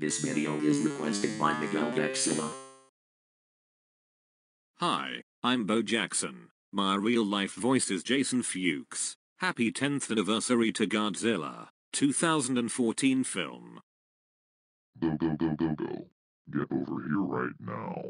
This video is requested by Miguel Gaxiola. Hi, I'm Bo Jackson. My real life voice is Jason Fuchs. Happy 10th anniversary to Godzilla, 2014 film. Go, go, go, go, go. Get over here right now.